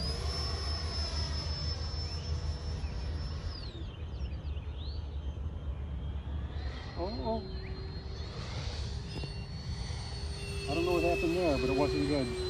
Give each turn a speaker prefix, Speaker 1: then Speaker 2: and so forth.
Speaker 1: up. Oh, oh. I don't know what happened there, but it wasn't good.